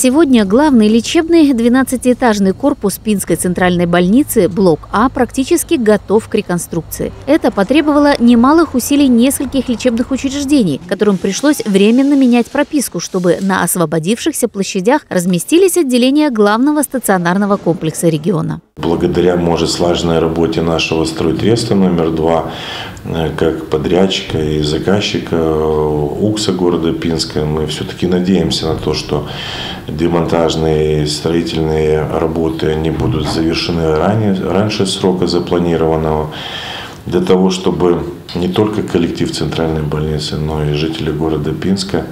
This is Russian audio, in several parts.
Сегодня главный лечебный 12-этажный корпус Пинской центральной больницы, блок А, практически готов к реконструкции. Это потребовало немалых усилий нескольких лечебных учреждений, которым пришлось временно менять прописку, чтобы на освободившихся площадях разместились отделения главного стационарного комплекса региона. Благодаря, может, слаженной работе нашего стройтреста номер два, э, как подрядчика и заказчика э, УКСа города Пинска, мы все-таки надеемся на то, что демонтажные строительные работы они будут завершены ранее, раньше срока запланированного, для того, чтобы не только коллектив центральной больницы, но и жители города Пинска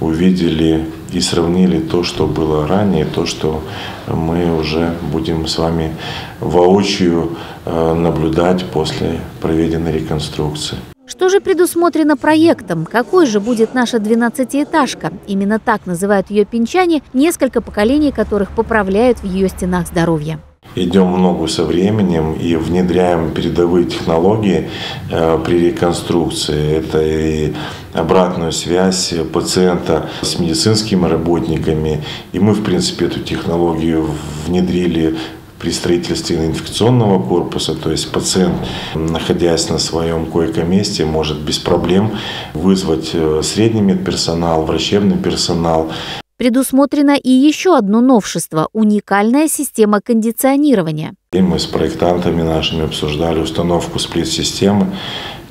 увидели и сравнили то, что было ранее, то, что мы уже будем с вами воочию э, наблюдать после проведенной реконструкции. Что же предусмотрено проектом? Какой же будет наша 12-этажка? Именно так называют ее пинчане, несколько поколений которых поправляют в ее стенах здоровье идем в ногу со временем и внедряем передовые технологии э, при реконструкции. Это и обратную связь пациента с медицинскими работниками. И мы, в принципе, эту технологию внедрили при строительстве инфекционного корпуса, то есть пациент, находясь на своем койко-месте, может без проблем вызвать э, средний медперсонал, врачебный персонал, Предусмотрено и еще одно новшество – уникальная система кондиционирования. И мы с проектантами нашими обсуждали установку сплит-системы.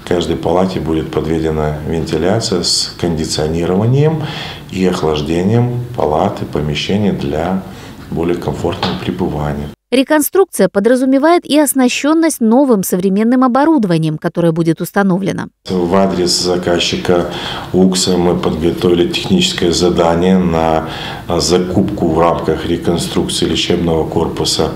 В каждой палате будет подведена вентиляция с кондиционированием и охлаждением палаты, помещения для более комфортного пребывания. Реконструкция подразумевает и оснащенность новым современным оборудованием, которое будет установлено. В адрес заказчика УКСа мы подготовили техническое задание на закупку в рамках реконструкции лечебного корпуса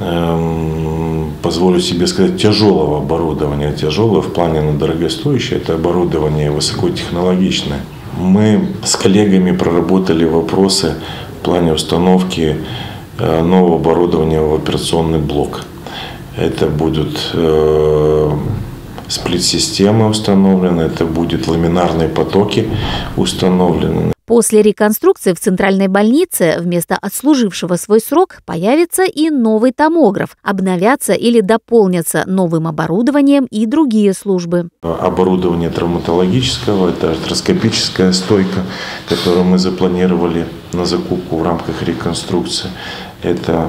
эм, позволю себе сказать, тяжелого оборудования. Тяжелое в плане на дорогостоящее, это оборудование высокотехнологичное. Мы с коллегами проработали вопросы в плане установки нового оборудования в операционный блок. Это будут э, сплит-системы установлены, это будут ламинарные потоки установлены. После реконструкции в центральной больнице вместо отслужившего свой срок появится и новый томограф. Обновятся или дополнятся новым оборудованием и другие службы. Оборудование травматологического, это артроскопическая стойка, которую мы запланировали на закупку в рамках реконструкции. Это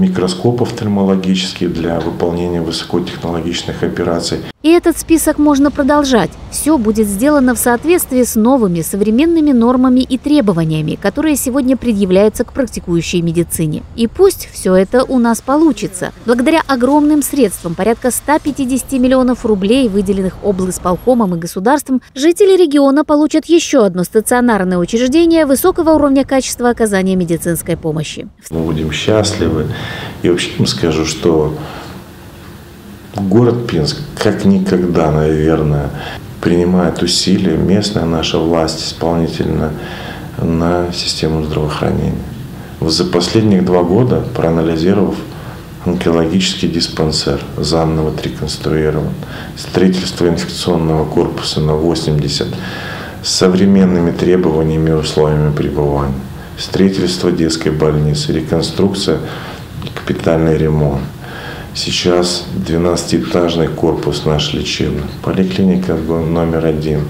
микроскоп офтальмологический для выполнения высокотехнологичных операций. И этот список можно продолжать. Все будет сделано в соответствии с новыми современными нормами и требованиями, которые сегодня предъявляются к практикующей медицине. И пусть все это у нас получится. Благодаря огромным средствам, порядка 150 миллионов рублей, выделенных облсполкомом и государством, жители региона получат еще одно стационарное учреждение высокого уровня качества оказания медицинской помощи. Мы будем счастливы. И вообще скажу, что Город Пинск как никогда, наверное, принимает усилия, местная наша власть исполнительно на систему здравоохранения. За последних два года, проанализировав онкологический диспансер, заново отреконструирован, строительство инфекционного корпуса на 80 с современными требованиями и условиями пребывания, строительство детской больницы, реконструкция капитальный ремонт – Сейчас 12-этажный корпус наш лечебный. Поликлиника номер один.